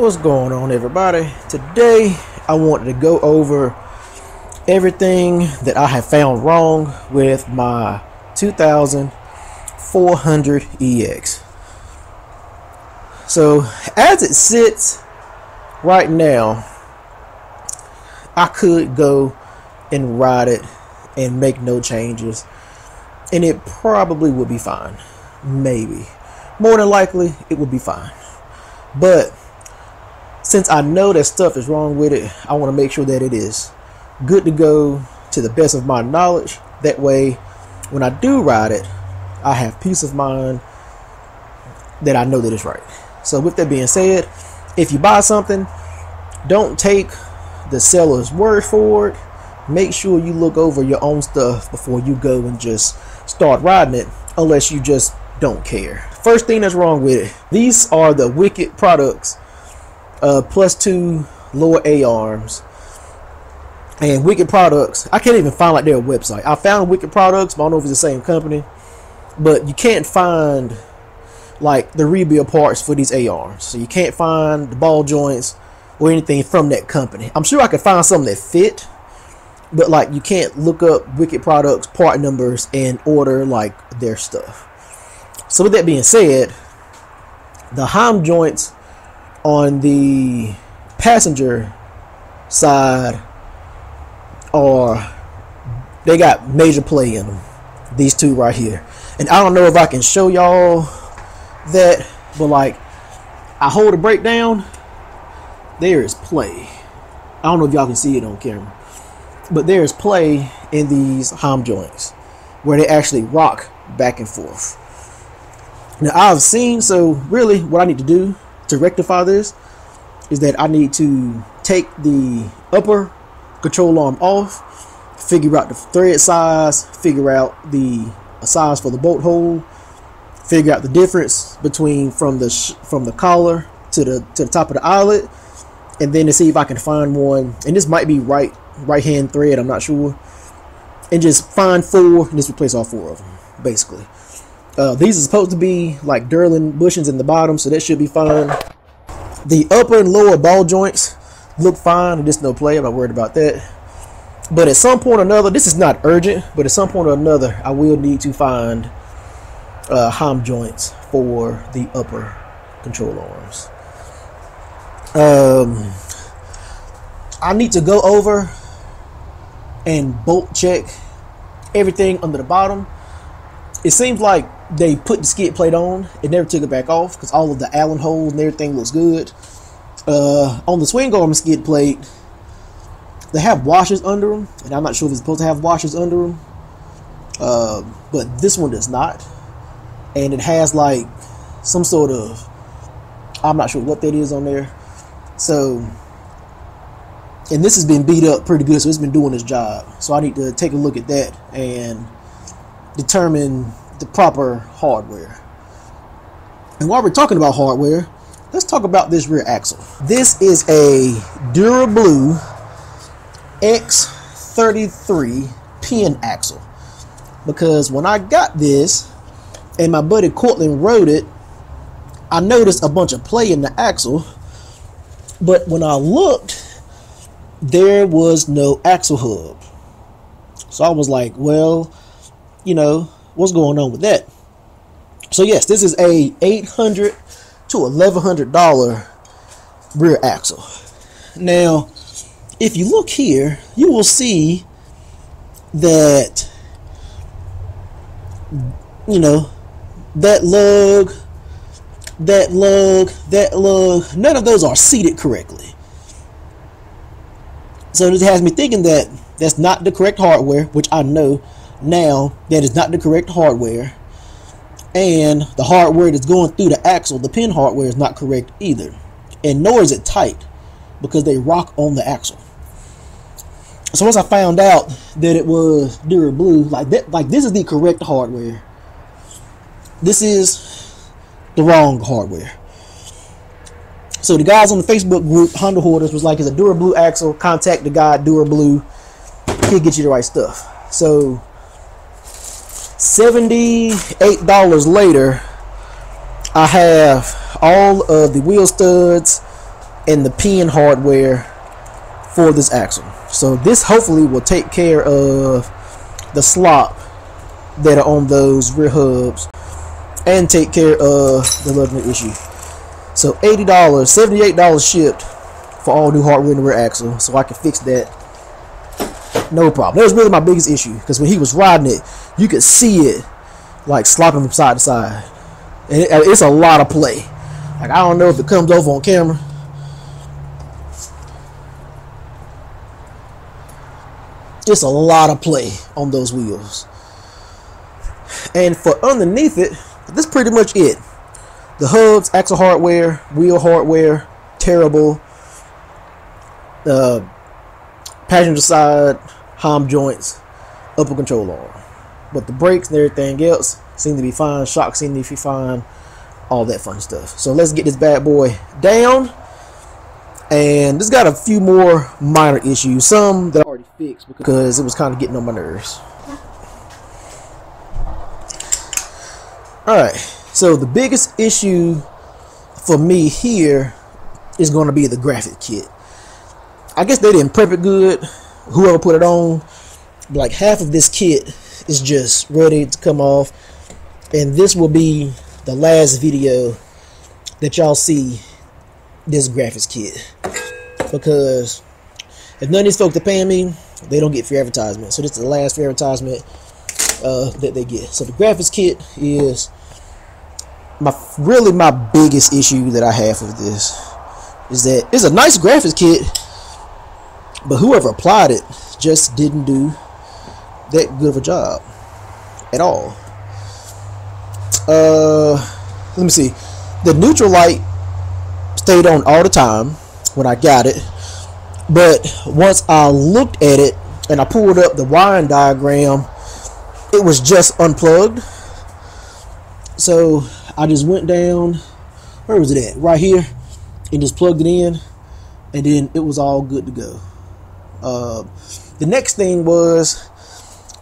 What's going on, everybody? Today, I wanted to go over everything that I have found wrong with my 2400 EX. So, as it sits right now, I could go and ride it and make no changes, and it probably would be fine. Maybe. More than likely, it would be fine. But since I know that stuff is wrong with it, I want to make sure that it is good to go to the best of my knowledge. That way, when I do ride it, I have peace of mind that I know that it's right. So, with that being said, if you buy something, don't take the seller's word for it. Make sure you look over your own stuff before you go and just start riding it, unless you just don't care. First thing that's wrong with it, these are the wicked products uh, plus two lower arms, and Wicked Products. I can't even find like their website. I found Wicked Products, but I don't know if it's the same company. But you can't find like the rebuild parts for these A arms. So you can't find the ball joints or anything from that company. I'm sure I could find something that fit, but like you can't look up Wicked Products part numbers and order like their stuff. So with that being said, the Heim joints on the passenger side are they got major play in them. These two right here. And I don't know if I can show y'all that, but like I hold a breakdown, there is play. I don't know if y'all can see it on camera. But there is play in these Heim joints where they actually rock back and forth. Now I've seen so really what I need to do to rectify this is that I need to take the upper control arm off, figure out the thread size, figure out the size for the bolt hole, figure out the difference between from the from the collar to the to the top of the eyelet, and then to see if I can find one. And this might be right right hand thread. I'm not sure. And just find four and just replace all four of them, basically. Uh, these are supposed to be like Delrin bushings in the bottom, so that should be fine. The upper and lower ball joints look fine. Just no play. I'm not worried about that. But at some point or another, this is not urgent, but at some point or another, I will need to find uh, Heim joints for the upper control arms. Um, I need to go over and bolt check everything under the bottom. It seems like they put the skid plate on and never took it back off because all of the Allen holes and everything looks good. Uh, on the swing arm skid plate, they have washers under them, and I'm not sure if it's supposed to have washers under them. Uh, but this one does not, and it has like some sort of I'm not sure what that is on there. So, and this has been beat up pretty good, so it's been doing its job. So I need to take a look at that and determine the proper hardware. And while we're talking about hardware, let's talk about this rear axle. This is a Durablue X33 pin axle. Because when I got this and my buddy Cortland rode it, I noticed a bunch of play in the axle. But when I looked, there was no axle hub. So I was like, well, you know, what's going on with that? So yes, this is a 800 to 1100 dollar rear axle. Now, if you look here, you will see that you know that lug, that lug, that lug, none of those are seated correctly. So this has me thinking that that's not the correct hardware, which I know now that is not the correct hardware. And the hardware that's going through the axle the pin hardware is not correct either. And nor is it tight because they rock on the axle. So once i found out that it was Durablue like that like this is the correct hardware. This is the wrong hardware. So the guys on the facebook group honda hoarders was like it's a Durablue axle? Contact the guy Durablue. He'll get you the right stuff. So $78 later, I have all of the wheel studs, and the pin hardware for this axle. So this hopefully will take care of the slop that are on those rear hubs and take care of the luggage issue. So $80, $78 shipped for all new hardware the rear axle. So I can fix that. No problem. That was really my biggest issue because when he was riding it, you could see it like slopping from side to side. And it, it's a lot of play. Like I don't know if it comes over on camera. Just a lot of play on those wheels. And for underneath it, that's pretty much it. The hubs, axle hardware, wheel hardware, terrible. Uh, passenger side, Heim joints, upper control arm. But the brakes and everything else seem to be fine. Shock seem to be fine. All that fun stuff. So let's get this bad boy down. And this got a few more minor issues. Some that I already fixed because it was kind of getting on my nerves. Alright, so the biggest issue for me here is going to be the graphic kit. I guess they didn't prep it good. Whoever put it on, like half of this kit is just ready to come off. And this will be the last video that y'all see this graphics kit. Because if none of these folks are paying me, they don't get free advertisement. So this is the last free advertisement uh, that they get. So the graphics kit is my really my biggest issue that I have with this is that it's a nice graphics kit, but whoever applied it just didn't do that good of a job at all. Uh, let me see. The neutral light stayed on all the time when I got it, but once I looked at it and I pulled up the wiring diagram, it was just unplugged. So I just went down. Where was it at? Right here, and just plugged it in, and then it was all good to go. Uh, the next thing was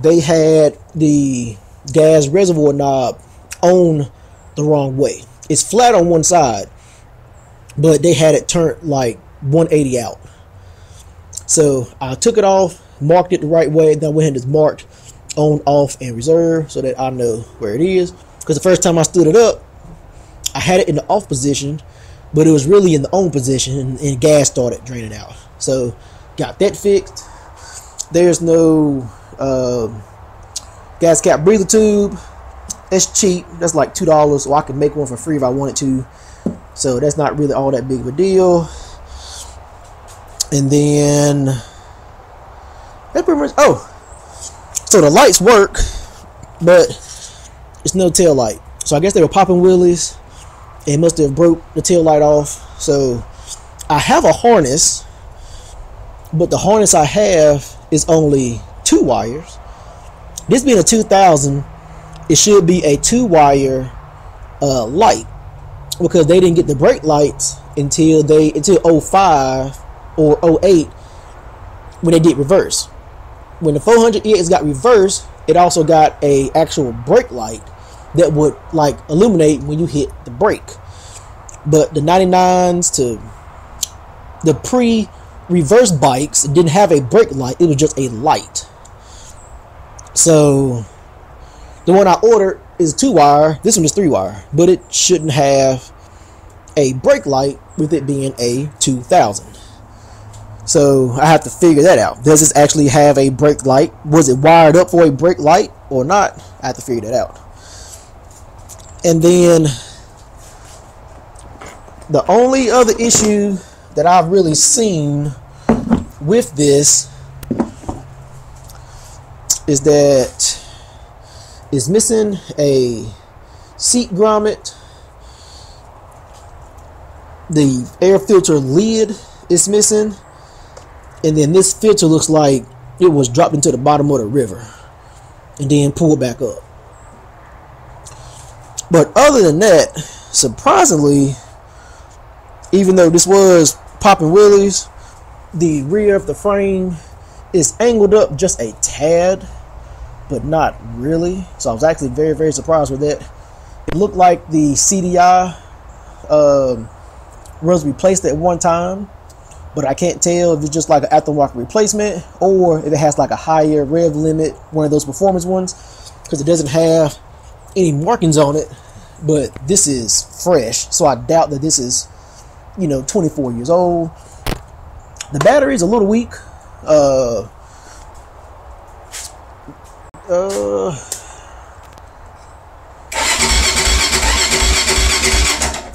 they had the gas reservoir knob on the wrong way. It's flat on one side, but they had it turned like 180 out. So I took it off, marked it the right way, then went and just marked on, off, and reserve so that I know where it is. Because the first time I stood it up, I had it in the off position, but it was really in the on position, and, and gas started draining out. So got that fixed. There's no uh, gas cap breather tube. That's cheap. That's like two dollars, so I can make one for free if I wanted to. So that's not really all that big of a deal. And then that pretty much. Oh, so the lights work, but it's no tail light. So I guess they were popping wheelies. It must have broke the tail light off. So I have a harness, but the harness I have is only two wires. This being a 2000, it should be a two wire uh, light because they didn't get the brake lights until they until 05 or 08 when they did reverse. When the 400EX got reversed, it also got a actual brake light that would like illuminate when you hit the brake. But the 99s to the pre reverse bikes didn't have a brake light, it was just a light. So the one I ordered is two wire, this one is three wire, but it shouldn't have a brake light with it being a 2000. So I have to figure that out. Does this actually have a brake light? Was it wired up for a brake light or not? I have to figure that out. And then the only other issue that I've really seen with this is that it's missing a seat grommet. The air filter lid is missing. And then this filter looks like it was dropped into the bottom of the river and then pulled back up. But other than that, surprisingly, even though this was popping wheelies, the rear of the frame is angled up just a tad, but not really. So I was actually very, very surprised with that. It looked like the CDI um, runs replaced at one time, but I can't tell if it's just like an aftermarket replacement or if it has like a higher rev limit, one of those performance ones, because it doesn't have any markings on it. But this is fresh, so I doubt that this is, you know, 24 years old. The battery is a little weak. Uh, uh,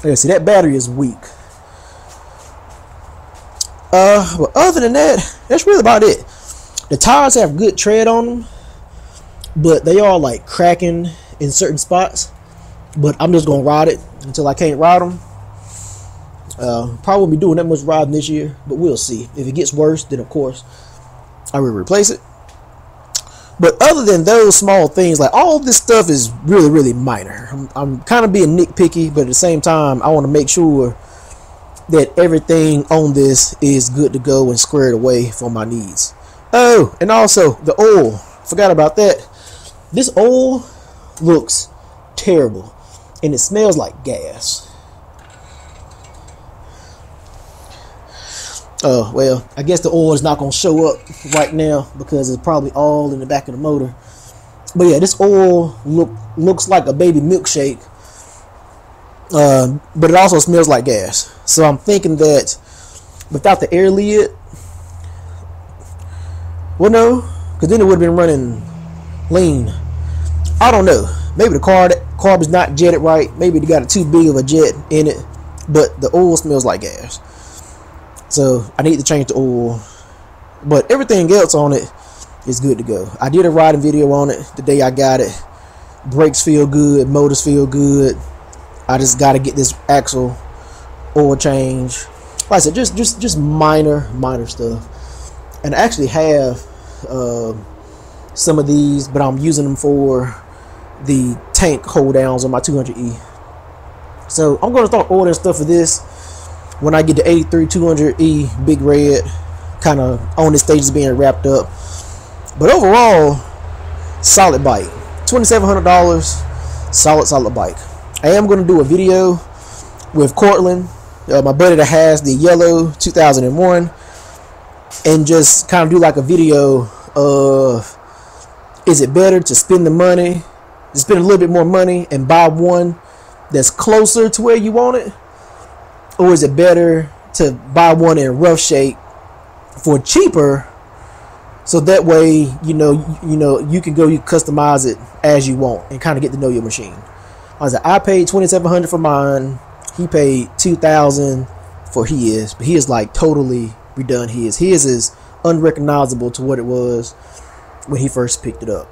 yeah, see that battery is weak. Uh, but other than that, that's really about it. The tires have good tread on them, but they are like cracking in certain spots. But I'm just gonna ride it until I can't ride them. Uh, probably won't be doing that much riding this year, but we'll see. If it gets worse, then of course I will replace it. But other than those small things, like all this stuff is really, really minor. I'm, I'm kind of being nitpicky, but at the same time, I want to make sure that everything on this is good to go and squared away for my needs. Oh, and also the oil. Forgot about that. This oil looks terrible and it smells like gas. Oh, well, I guess the oil is not going to show up right now because it's probably all in the back of the motor. But yeah, this oil look looks like a baby milkshake. Uh, but it also smells like gas. So I'm thinking that without the air lid, well, no, because then it would have been running lean. I don't know. Maybe the car carb is not jetted right. Maybe they got a too big of a jet in it, but the oil smells like gas. So I need to change the oil. But everything else on it is good to go. I did a riding video on it the day I got it. Brakes feel good, motors feel good. I just got to get this axle oil change. Like I said, just just just minor minor stuff. And I actually have uh, some of these, but I'm using them for the tank hold downs on my 200e. So I'm gonna start ordering stuff for this when I get the 83 200e Big Red kind of on the stages being wrapped up. But overall, solid bike. $2,700, solid, solid bike. I am going to do a video with Cortland, uh, my buddy that has the yellow 2001, and just kind of do like a video of is it better to spend the money, to spend a little bit more money and buy one that's closer to where you want it, or is it better to buy one in rough shape for cheaper so that way you know you know you can go you customize it as you want and kind of get to know your machine. I was like i paid 2700 for mine. He paid 2000 for his but he is like totally redone his. His is unrecognizable to what it was when he first picked it up.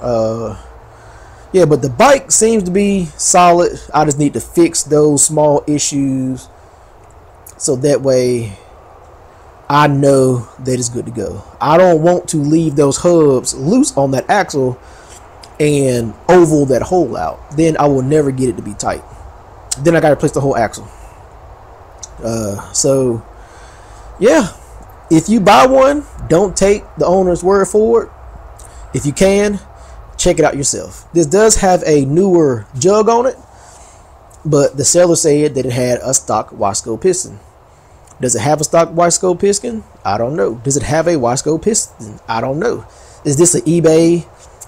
Uh yeah, but the bike seems to be solid. I just need to fix those small issues so that way I know that it's good to go. I don't want to leave those hubs loose on that axle and oval that hole out. Then I will never get it to be tight. Then I got to replace the whole axle. Uh, so, yeah, if you buy one, don't take the owner's word for it. If you can, check it out yourself. This does have a newer jug on it, but the seller said that it had a stock Wiseco piston. Does it have a stock Wiseco piston? I don't know. Does it have a Wiseco piston? I don't know. Is this an eBay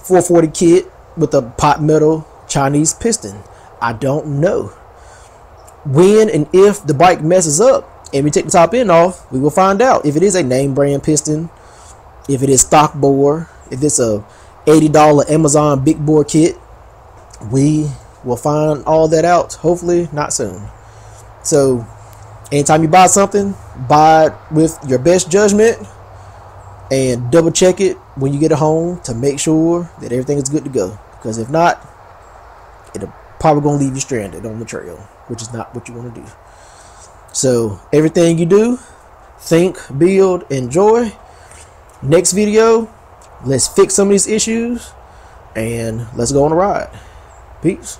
440 kit with a pot metal Chinese piston? I don't know. When and if the bike messes up and we take the top end off, we will find out if it is a name brand piston, if it is stock bore, if it's a $80 Amazon big bore kit. We will find all that out, hopefully not soon. So, anytime you buy something, buy it with your best judgment and double check it when you get it home to make sure that everything is good to go. Because if not, it'll probably gonna leave you stranded on the trail, which is not what you want to do. So everything you do, think, build, enjoy. Next video, Let's fix some of these issues and let's go on a ride. Peace.